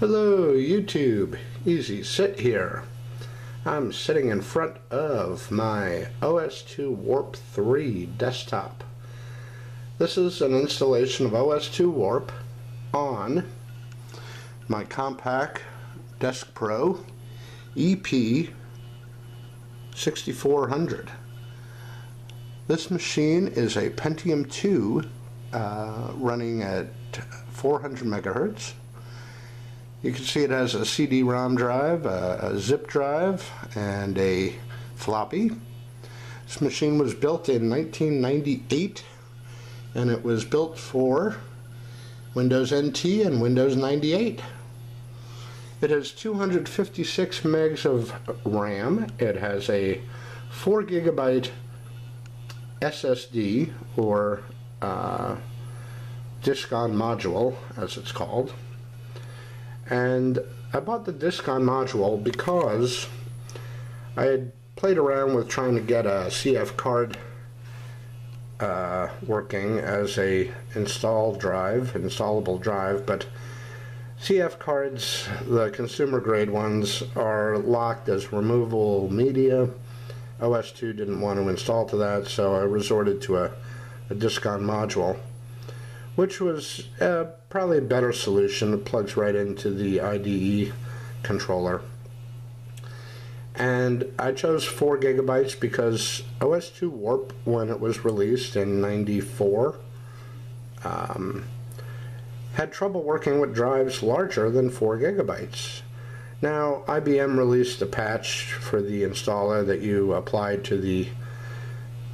Hello YouTube, Eznix here. I'm sitting in front of my OS2 Warp 3 desktop. This is an installation of OS2 Warp on my Compaq Deskpro EP 6400. This machine is a Pentium 2 uh, running at 400 megahertz you can see it has a CD-ROM drive, a, a, zip drive, and a floppy. This machine was built in 1998 and it was built for Windows NT and Windows 98. It has 256 megs of RAM. It has a 4 gigabyte SSD or uh, disk on module as it's called and I bought the Diskon module because I had played around with trying to get a CF card uh, working as a install drive, installable drive, but CF cards, the consumer grade ones, are locked as removable media. OS2 didn't want to install to that, so I resorted to a, a Diskon module which was uh, probably a better solution. It plugs right into the IDE controller. And I chose 4 gigabytes because OS2 Warp, when it was released in 94, um, had trouble working with drives larger than 4 gigabytes. Now, IBM released a patch for the installer that you applied to the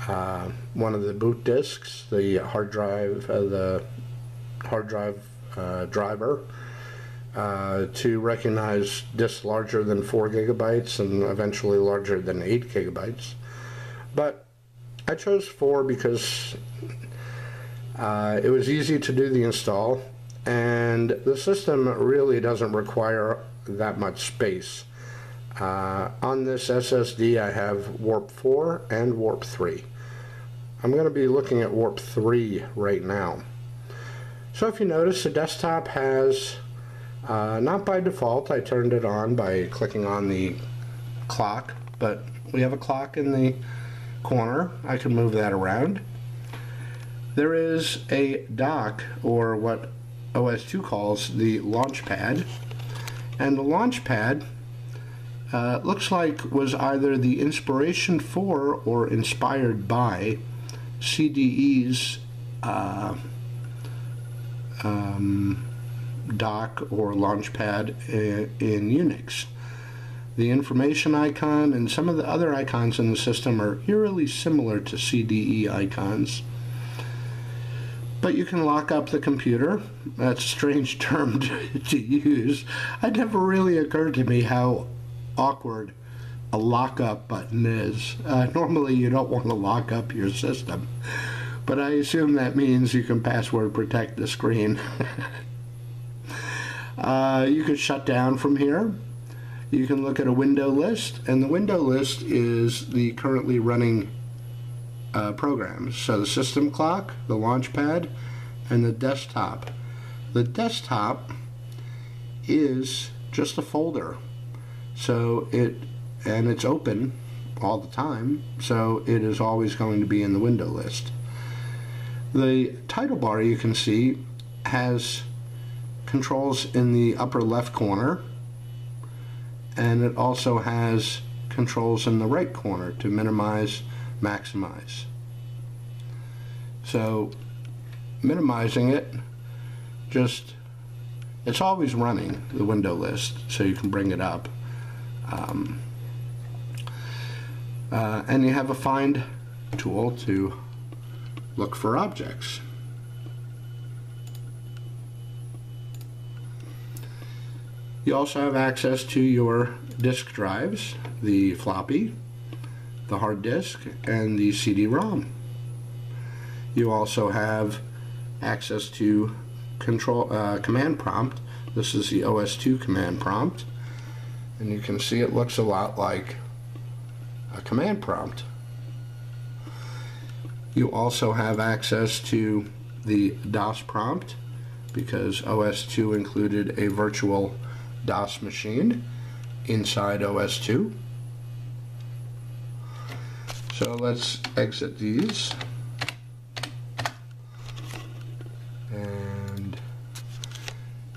uh, one of the boot disks, the hard drive, uh, the hard drive uh, driver uh, to recognize disks larger than 4 gigabytes and eventually larger than 8 gigabytes. But I chose 4 because uh, it was easy to do the install and the system really doesn't require that much space. Uh, on this SSD I have Warp 4 and Warp 3. I'm going to be looking at Warp 3 right now. So if you notice the desktop has, uh, not by default, I turned it on by clicking on the clock, but we have a clock in the corner. I can move that around. There is a dock, or what OS2 calls the launch pad. And the launch pad uh, looks like was either the inspiration for or inspired by CDE's uh, um, dock or launchpad uh, in Unix. The information icon and some of the other icons in the system are eerily similar to CDE icons. But you can lock up the computer. That's a strange term to, to use. It never really occurred to me how awkward a lockup button is. Uh, normally you don't want to lock up your system, but I assume that means you can password protect the screen. uh, you could shut down from here. You can look at a window list, and the window list is the currently running uh, programs. So the system clock, the launchpad, and the desktop. The desktop is just a folder. So it and it's open all the time, so it is always going to be in the window list. The title bar you can see has controls in the upper left corner and it also has controls in the right corner to minimize, maximize. So minimizing it, just, it's always running, the window list, so you can bring it up. Um, uh, and you have a find tool to look for objects. You also have access to your disk drives, the floppy, the hard disk, and the CD-ROM. You also have access to control uh, command prompt. This is the OS2 command prompt. And you can see it looks a lot like a command prompt. You also have access to the DOS prompt because OS2 included a virtual DOS machine inside OS2. So let's exit these. And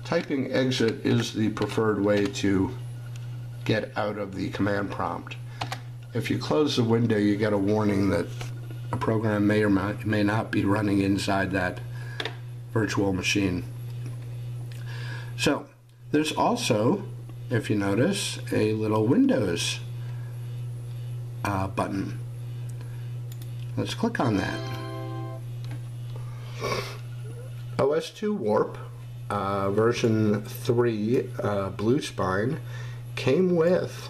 typing exit is the preferred way to get out of the command prompt. If you close the window, you get a warning that a program may or may not be running inside that virtual machine. So, there's also, if you notice, a little Windows uh, button. Let's click on that. OS2 Warp uh, version 3 uh, Blue Spine came with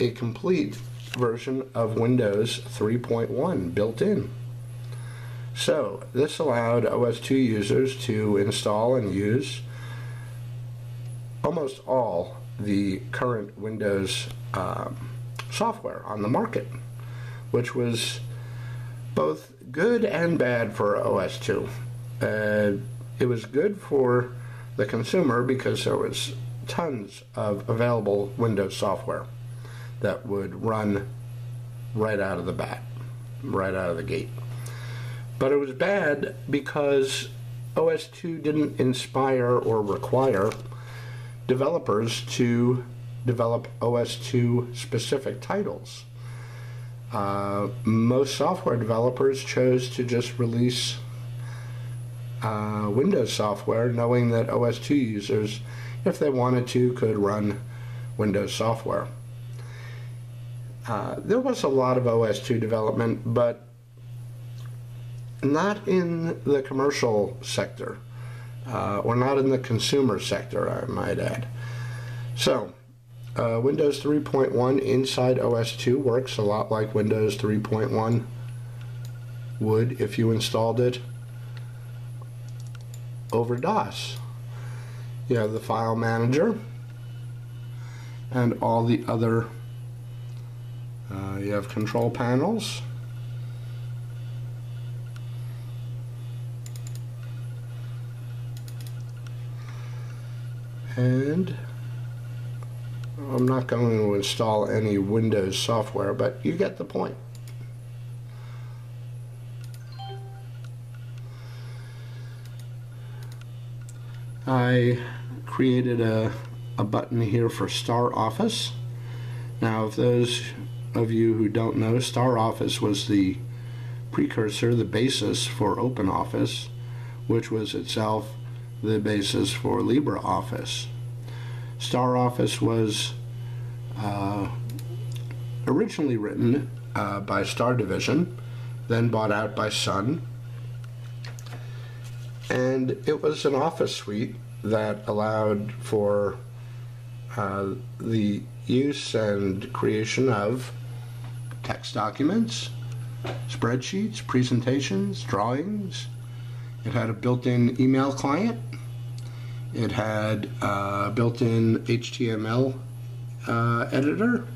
a complete version of Windows 3.1 built in. So this allowed OS2 users to install and use almost all the current Windows um, software on the market, which was both good and bad for OS2. Uh, it was good for the consumer because there was tons of available Windows software that would run right out of the bat, right out of the gate. But it was bad because OS2 didn't inspire or require developers to develop OS2 specific titles. Uh, most software developers chose to just release uh, Windows software knowing that OS2 users, if they wanted to, could run Windows software. Uh, there was a lot of OS2 development, but not in the commercial sector, uh, or not in the consumer sector, I might add. So, uh, Windows 3.1 inside OS2 works a lot like Windows 3.1 would if you installed it over DOS. You have the file manager and all the other, uh, you have control panels. And I'm not going to install any Windows software, but you get the point. I created a, a button here for Star Office. Now, if those of you who don't know, Star Office was the precursor, the basis for OpenOffice, which was itself the basis for LibreOffice. Star Office was uh, originally written uh, by Star Division, then bought out by Sun, and it was an office suite that allowed for uh, the use and creation of text documents, spreadsheets, presentations, drawings. It had a built-in email client. It had a built-in HTML uh, editor.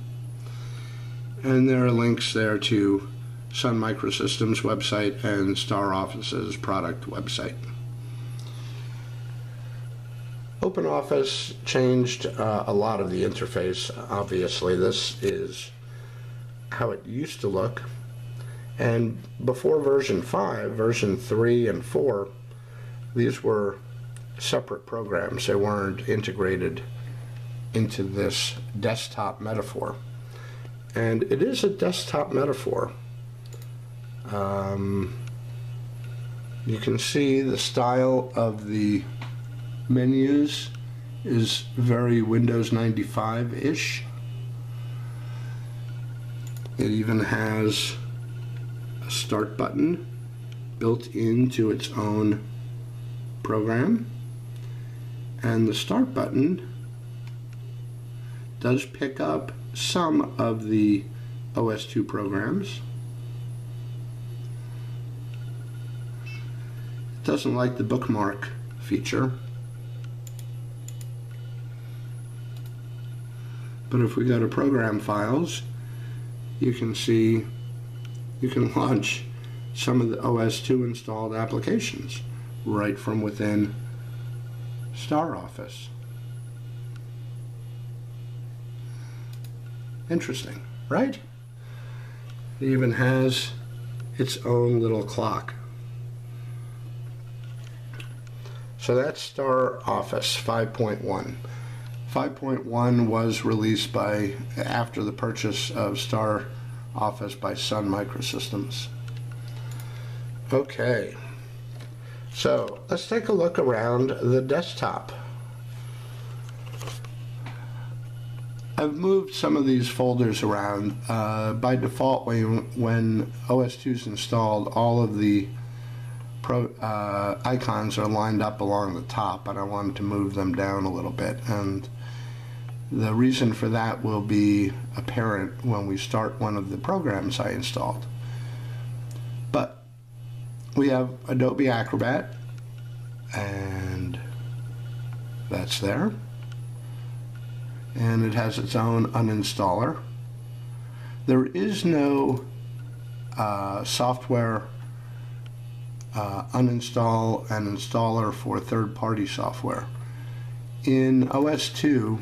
And there are links there to Sun Microsystems website and Star Office's product website. OpenOffice changed uh, a lot of the interface. Obviously, this is how it used to look. And before version 5, version 3 and 4, these were separate programs. They weren't integrated into this desktop metaphor. And it is a desktop metaphor. Um, you can see the style of the menus is very Windows 95-ish. It even has a start button built into its own program. And the start button does pick up some of the OS2 programs. It doesn't like the bookmark feature. But if we go to program files, you can see you can launch some of the OS2 installed applications right from within Star Office. Interesting, right? It even has its own little clock. So that's Star Office 5.1. 5.1 was released by after the purchase of Star Office by Sun Microsystems. Okay, so let's take a look around the desktop. I've moved some of these folders around. Uh, by default, when, when OS2 is installed, all of the pro, uh, icons are lined up along the top, but I wanted to move them down a little bit. And the reason for that will be apparent when we start one of the programs I installed. But we have Adobe Acrobat, and that's there and it has its own uninstaller. There is no uh, software uh, uninstall and installer for third-party software. In OS2,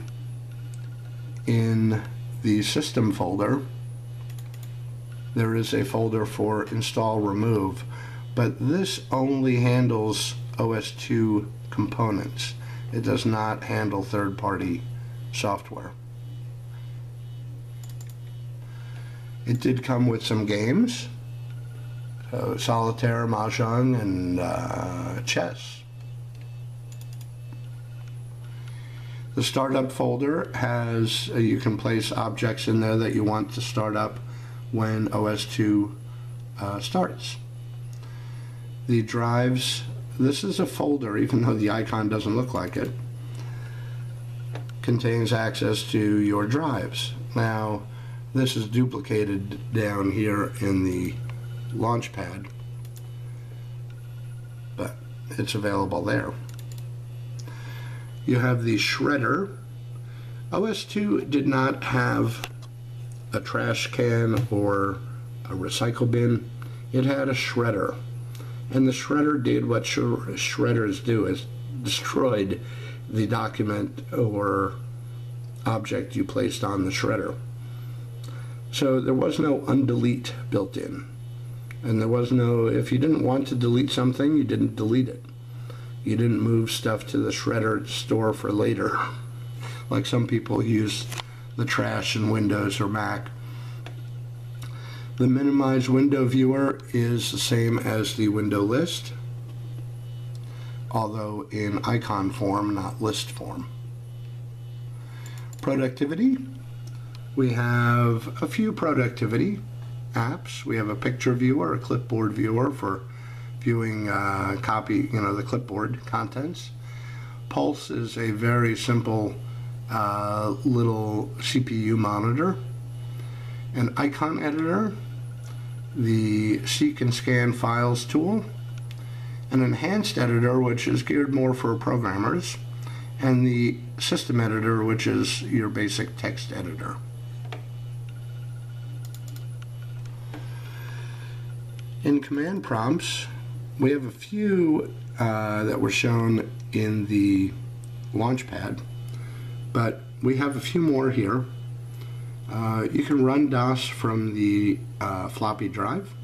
in the system folder, there is a folder for install remove, but this only handles OS2 components. It does not handle third-party software. It did come with some games, uh, solitaire, mahjong, and uh, chess. The startup folder has, uh, you can place objects in there that you want to start up when OS2 uh, starts. The drives, this is a folder, even though the icon doesn't look like it contains access to your drives. Now, this is duplicated down here in the Launchpad, but it's available there. You have the shredder. OS2 did not have a trash can or a recycle bin. It had a shredder. And the shredder did what sh shredders do, is destroyed the document or object you placed on the shredder. So there was no undelete built in. And there was no, if you didn't want to delete something, you didn't delete it. You didn't move stuff to the shredder store for later, like some people use the trash in Windows or Mac. The minimize window viewer is the same as the window list although in icon form, not list form. Productivity, we have a few productivity apps. We have a picture viewer, a clipboard viewer for viewing uh, copy, you know, the clipboard contents. Pulse is a very simple uh, little CPU monitor. An icon editor, the seek and scan files tool, an enhanced editor, which is geared more for programmers, and the system editor, which is your basic text editor. In command prompts, we have a few uh, that were shown in the Launchpad, but we have a few more here. Uh, you can run DOS from the uh, floppy drive.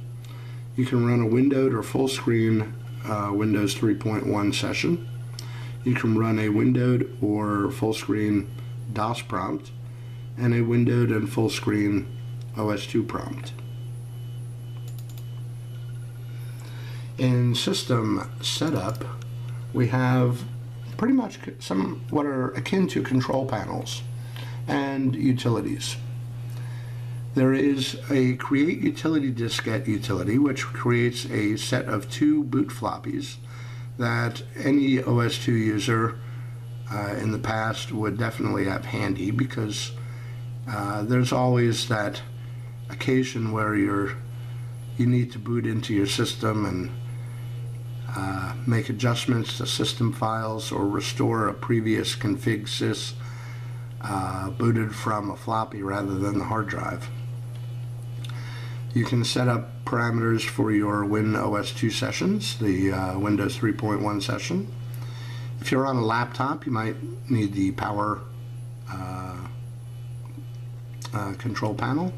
You can run a windowed or full screen uh, Windows 3.1 session. You can run a windowed or full screen DOS prompt and a windowed and full screen OS2 prompt. In system setup, we have pretty much some what are akin to control panels and utilities. There is a create utility diskette utility which creates a set of two boot floppies that any OS2 user uh, in the past would definitely have handy because uh, there's always that occasion where you're you need to boot into your system and uh, make adjustments to system files or restore a previous config sys uh, booted from a floppy rather than the hard drive. You can set up parameters for your Win OS 2 sessions, the uh, Windows 3.1 session. If you're on a laptop, you might need the power uh, uh, control panel.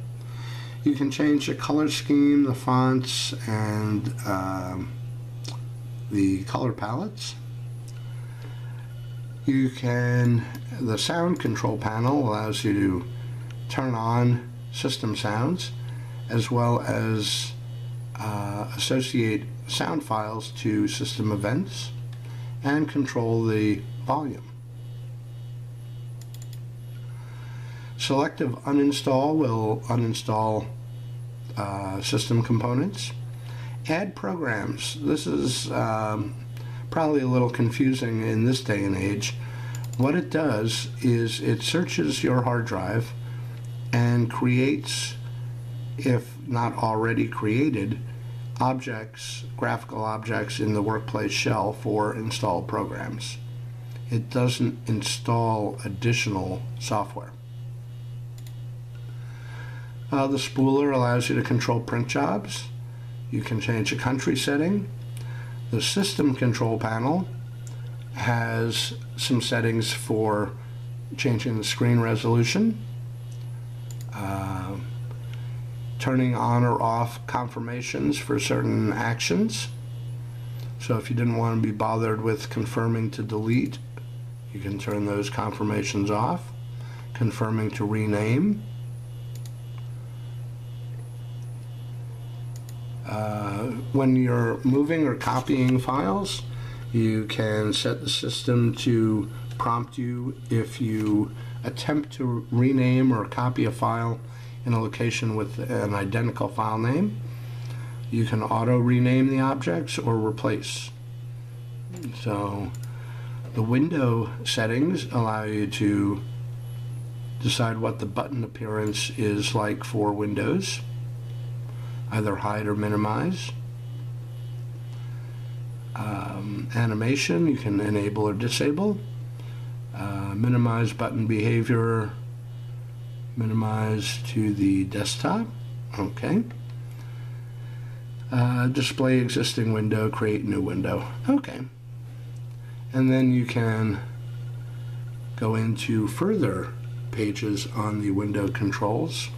You can change the color scheme, the fonts, and um, the color palettes. You can, the sound control panel allows you to turn on system sounds as well as uh, associate sound files to system events and control the volume. Selective uninstall will uninstall uh, system components. Add programs. This is um, probably a little confusing in this day and age. What it does is it searches your hard drive and creates, if not already created, objects, graphical objects in the workplace shell for installed programs. It doesn't install additional software. Uh, the spooler allows you to control print jobs. You can change the country setting. The system control panel has some settings for changing the screen resolution, uh, turning on or off confirmations for certain actions. So if you didn't want to be bothered with confirming to delete, you can turn those confirmations off. Confirming to rename. Uh, when you're moving or copying files, you can set the system to prompt you if you attempt to rename or copy a file in a location with an identical file name. You can auto rename the objects or replace. So the window settings allow you to decide what the button appearance is like for Windows either hide or minimize. Um, animation, you can enable or disable. Uh, minimize button behavior, minimize to the desktop. Okay. Uh, display existing window, create new window. Okay. And then you can go into further pages on the window controls.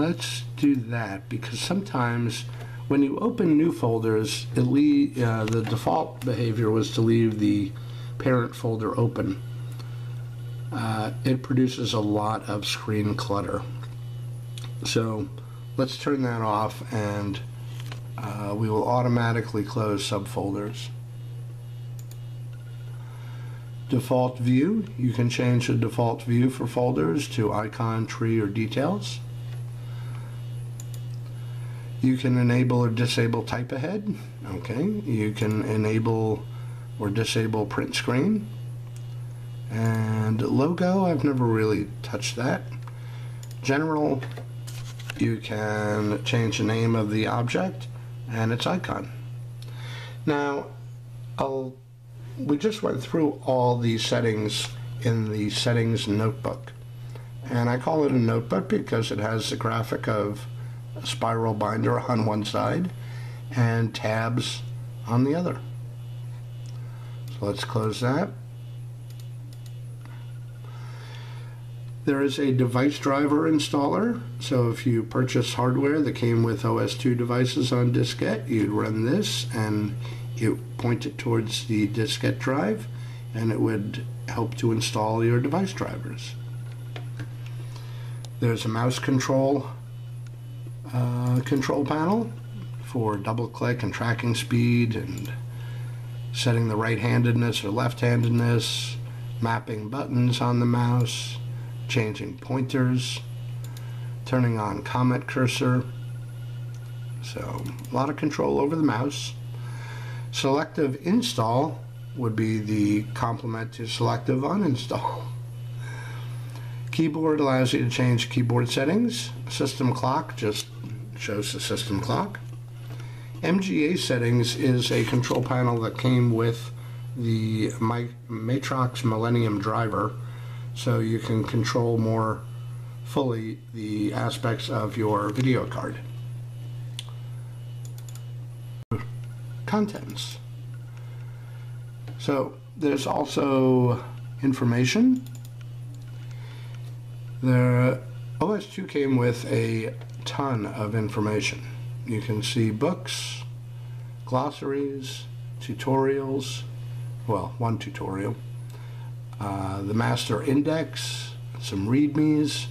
Let's do that because sometimes when you open new folders, uh, the default behavior was to leave the parent folder open. Uh, it produces a lot of screen clutter. So let's turn that off and uh, we will automatically close subfolders. Default view, you can change the default view for folders to icon, tree, or details. You can enable or disable type ahead. Okay. You can enable or disable print screen. And logo, I've never really touched that. General, you can change the name of the object and its icon. Now, I'll, we just went through all these settings in the settings notebook. And I call it a notebook because it has the graphic of spiral binder on one side and tabs on the other. So let's close that. There is a device driver installer. So if you purchase hardware that came with OS2 devices on diskette, you'd run this and it point it towards the diskette drive and it would help to install your device drivers. There's a mouse control uh, control panel for double click and tracking speed and setting the right-handedness or left-handedness, mapping buttons on the mouse, changing pointers, turning on comet cursor. So a lot of control over the mouse. Selective install would be the complement to selective uninstall. Keyboard allows you to change keyboard settings. System clock just shows the system clock. MGA settings is a control panel that came with the Matrox Millennium driver so you can control more fully the aspects of your video card. contents. So there's also information. The OS2 came with a ton of information. You can see books, glossaries, tutorials, well, one tutorial, uh, the master index, some readmes,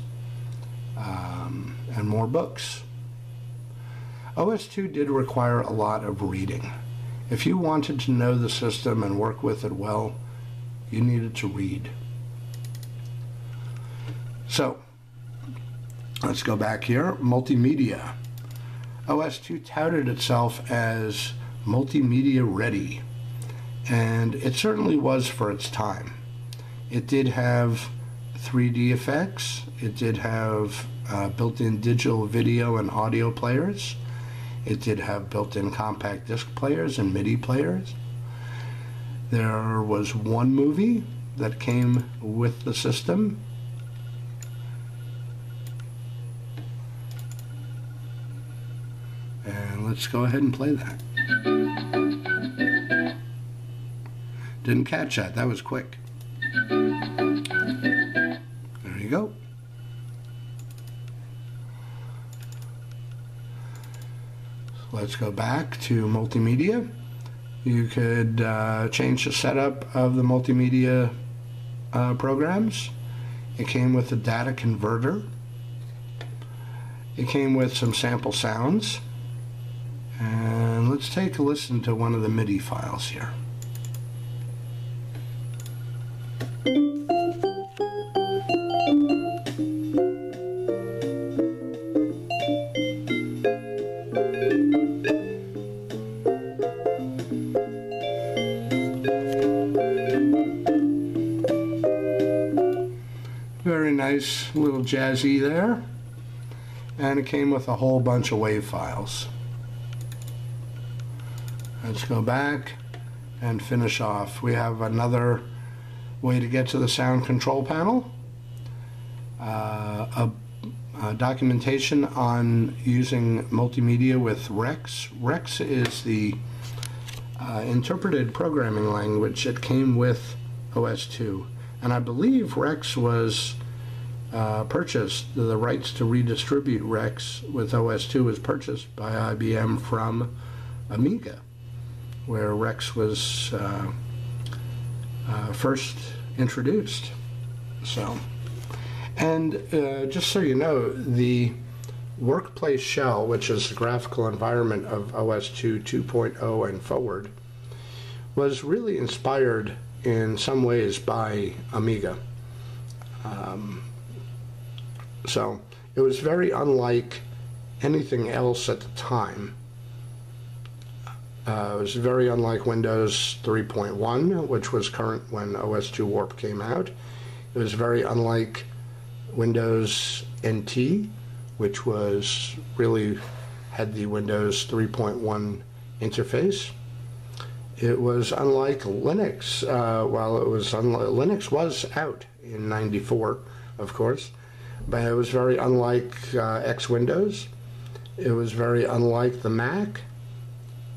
um, and more books. OS2 did require a lot of reading. If you wanted to know the system and work with it well, you needed to read. So, let's go back here. Multimedia. OS2 touted itself as multimedia ready, and it certainly was for its time. It did have 3D effects, it did have uh, built-in digital video and audio players, it did have built-in compact disc players and MIDI players. There was one movie that came with the system. And let's go ahead and play that. Didn't catch that, that was quick. There you go. Let's go back to multimedia. You could uh, change the setup of the multimedia uh, programs. It came with a data converter. It came with some sample sounds. Let's take a listen to one of the MIDI files here. Very nice little jazzy there. And it came with a whole bunch of wave files. Let's go back and finish off. We have another way to get to the sound control panel. Uh, a, a, documentation on using multimedia with REXX. REXX is the uh, interpreted programming language that came with OS2 and I believe REXX was uh, purchased, the rights to redistribute REXX with OS2 was purchased by IBM from Amiga, where REXX was uh, uh, first introduced. So, and uh, just so you know, the workplace shell, which is the graphical environment of OS2 2.0 and forward, was really inspired in some ways by Amiga. Um, so it was very unlike anything else at the time. Uh, it was very unlike Windows 3.1, which was current when OS2 Warp came out. It was very unlike Windows NT, which was really had the Windows 3.1 interface it was unlike Linux. Uh, while it was Linux was out in '94, of course, but it was very unlike uh, X Windows. It was very unlike the Mac,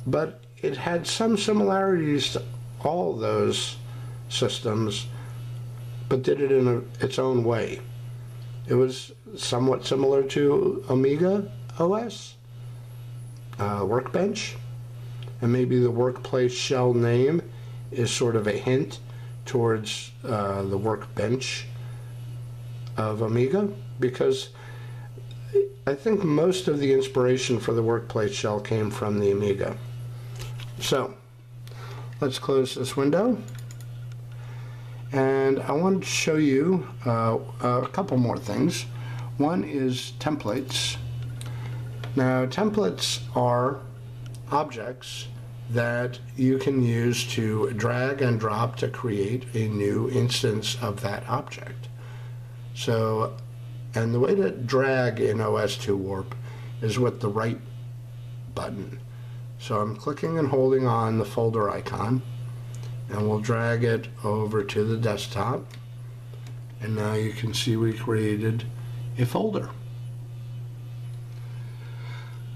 but it had some similarities to all those systems, but did it in a, its own way. It was somewhat similar to Amiga OS, uh, Workbench and maybe the workplace shell name is sort of a hint towards uh, the workbench of Amiga because I think most of the inspiration for the workplace shell came from the Amiga. So let's close this window and I want to show you uh, a couple more things. One is templates. Now templates are objects that you can use to drag and drop to create a new instance of that object. So, and the way to drag in OS2 Warp is with the right button. So I'm clicking and holding on the folder icon and we'll drag it over to the desktop and now you can see we created a folder.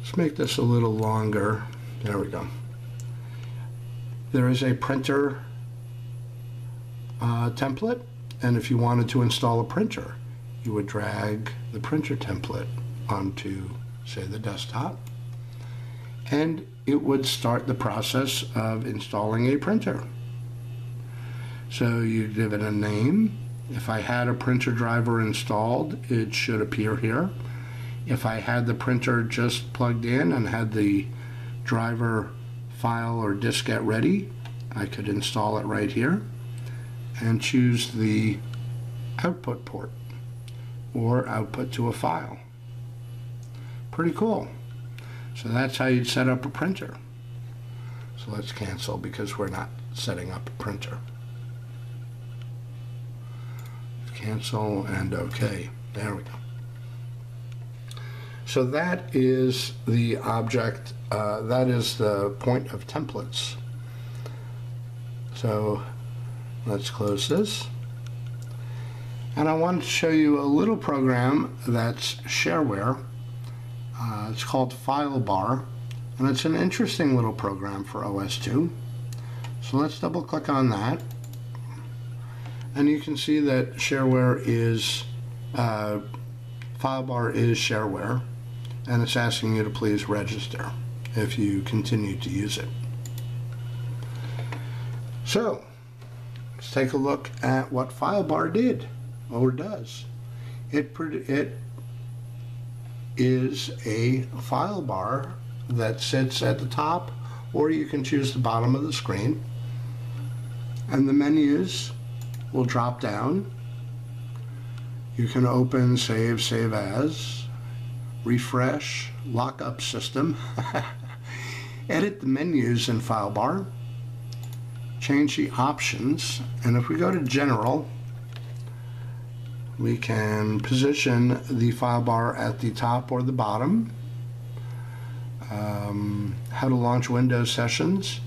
Let's make this a little longer. There we go. there is a printer uh, template, and if you wanted to install a printer, you would drag the printer template onto, say, the desktop, and it would start the process of installing a printer. So you give it a name. If I had a printer driver installed, it should appear here. If I had the printer just plugged in and had the driver file or diskette ready, I could install it right here and choose the output port or output to a file. Pretty cool. So that's how you'd set up a printer. So let's cancel because we're not setting up a printer. Cancel and OK. There we go. So that is the object, uh, that is the point of templates. So let's close this. And I want to show you a little program that's shareware. Uh, it's called FileBar, and it's an interesting little program for OS2. So let's double click on that. And you can see that shareware is, uh, FileBar is shareware and it's asking you to please register if you continue to use it. So, let's take a look at what FileBar did or does. It, it is a file bar that sits at the top or you can choose the bottom of the screen and the menus will drop down. You can open, save, save as, refresh, lockup system, edit the menus in file bar, change the options, and if we go to general, we can position the file bar at the top or the bottom. Um, how to launch Windows sessions.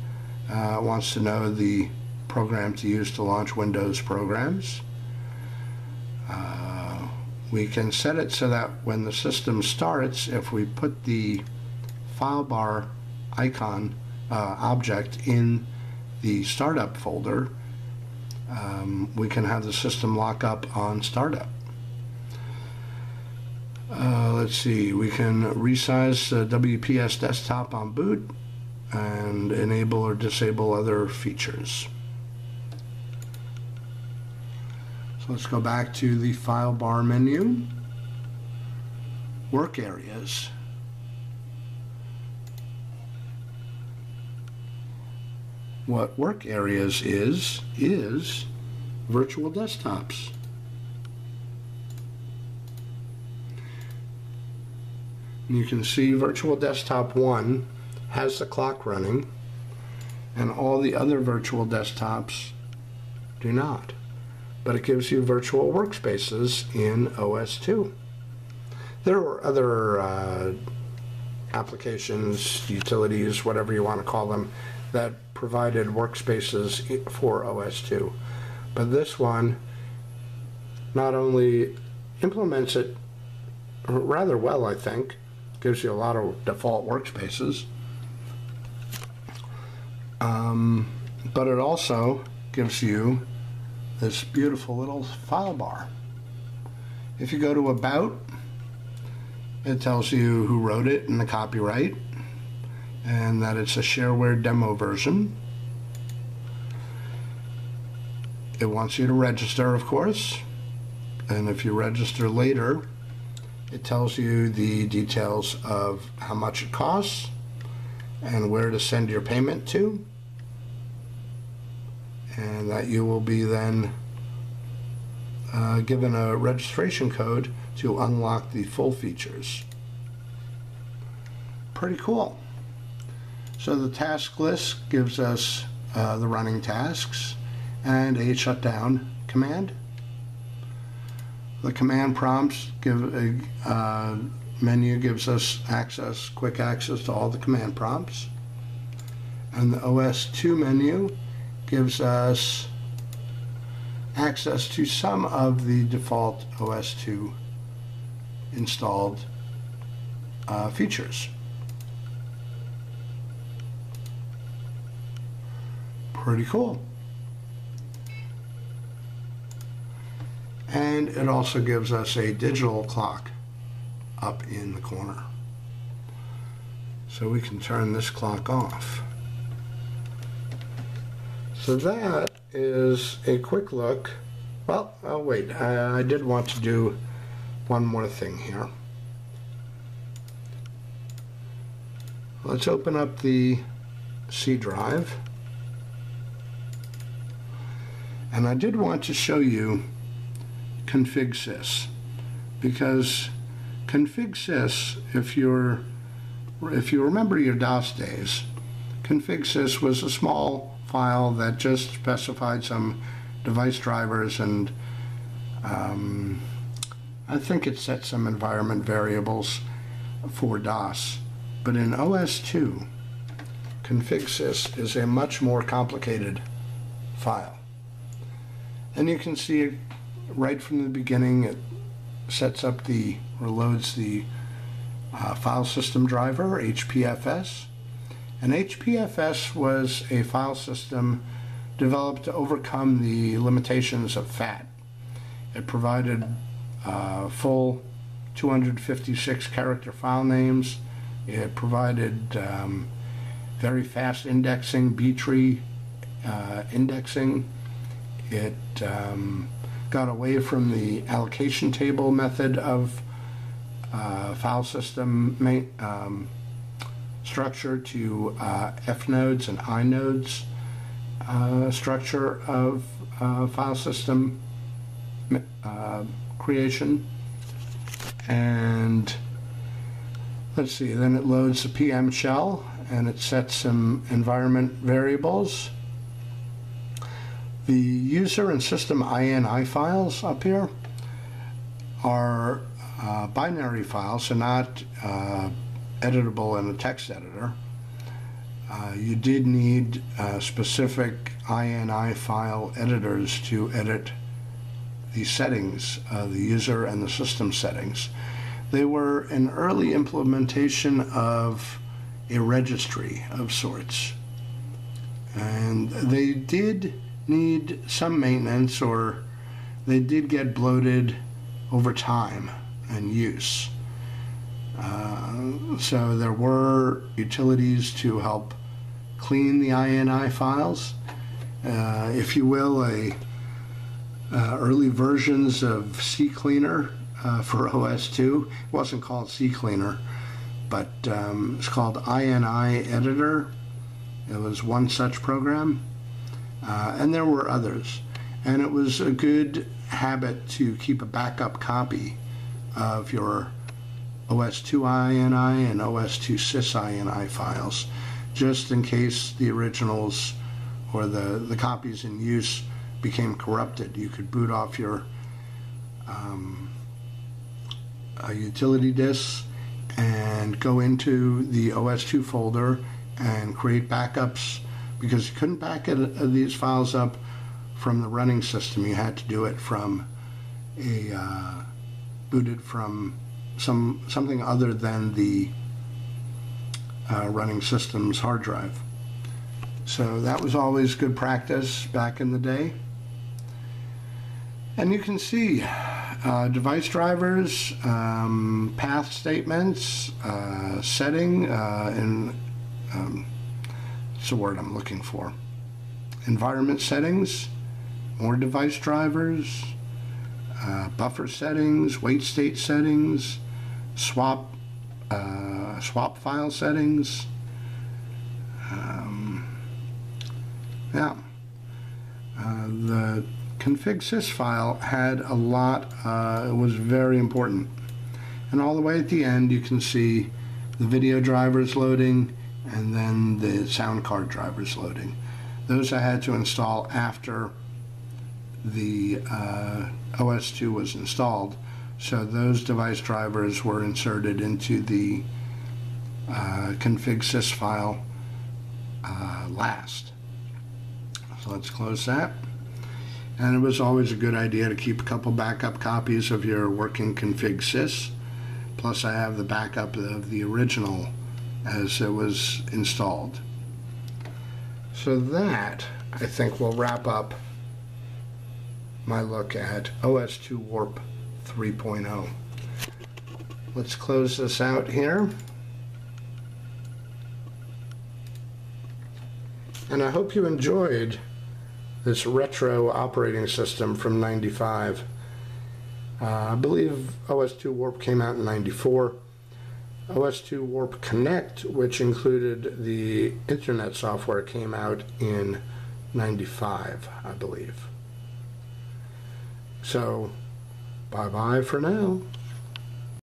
Uh, wants to know the program to use to launch Windows programs. Uh, we can set it so that when the system starts, if we put the file bar icon uh, object in the startup folder, um, we can have the system lock up on startup. Uh, let's see, we can resize uh, WPS desktop on boot and enable or disable other features. So let's go back to the file bar menu. Work areas. What work areas is, is virtual desktops. You can see virtual desktop 1 has the clock running and all the other virtual desktops do not but it gives you virtual workspaces in OS2. There are other uh, applications, utilities, whatever you want to call them, that provided workspaces for OS2. But this one not only implements it rather well, I think, gives you a lot of default workspaces, um, but it also gives you this beautiful little file bar. If you go to About, it tells you who wrote it and the copyright, and that it's a shareware demo version. It wants you to register, of course, and if you register later, it tells you the details of how much it costs and where to send your payment to and that you will be then uh, given a registration code to unlock the full features. Pretty cool. So the task list gives us uh, the running tasks and a shutdown command. The command prompts give a uh, menu gives us access, quick access to all the command prompts. And the OS2 menu gives us access to some of the default OS2 installed uh, features. Pretty cool. And it also gives us a digital clock up in the corner. So we can turn this clock off. So that is a quick look. Well, oh wait, I, I did want to do one more thing here. Let's open up the C drive. And I did want to show you config.sys because config.sys, if you're if you remember your DOS days config.sys was a small file that just specified some device drivers and um, I think it set some environment variables for DOS. But in OS2 config.sys is a much more complicated file and you can see right from the beginning it sets up the or loads the uh, file system driver HPFS and HPFS was a file system developed to overcome the limitations of FAT. It provided uh, full 256 character file names. It provided um, very fast indexing, B-tree uh, indexing. It um, got away from the allocation table method of uh, file system um, structure to uh, F nodes and I nodes uh, structure of uh, file system uh, creation. And let's see, then it loads the PM shell and it sets some environment variables the user and system INI files up here are uh, binary files, so not uh, editable in a text editor. Uh, you did need uh, specific INI file editors to edit the settings, uh, the user and the system settings. They were an early implementation of a registry of sorts. And they did need some maintenance or they did get bloated over time and use. Uh, so there were utilities to help clean the INI files. Uh, if you will, a uh, early versions of CCleaner uh, for OS2. It wasn't called CCleaner, but um, it's called INI Editor. It was one such program uh, and there were others. And it was a good habit to keep a backup copy of your OS2 INI and OS2 sys INI files, just in case the originals or the, the copies in use became corrupted. You could boot off your um, utility disks and go into the OS2 folder and create backups because you couldn't back it, uh, these files up from the running system. You had to do it from a uh, booted from some something other than the uh, running system's hard drive. So that was always good practice back in the day. And you can see uh, device drivers, um, path statements, uh, setting, uh, and um, that's the word I'm looking for. Environment settings, more device drivers, uh, buffer settings, wait state settings, swap uh, swap file settings. Um, yeah, uh, the config sys file had a lot. Uh, it was very important, and all the way at the end you can see the video drivers loading and then the sound card drivers loading. Those I had to install after the uh, OS2 was installed. So those device drivers were inserted into the uh, config sys file uh, last. So let's close that. And it was always a good idea to keep a couple backup copies of your working config sys. Plus I have the backup of the original as it was installed. So that I think will wrap up my look at OS2 Warp 3.0. Let's close this out here. And I hope you enjoyed this retro operating system from 95. Uh, I believe OS2 Warp came out in 94. OS2 Warp Connect, which included the internet software, came out in 95, I believe. So, bye bye for now.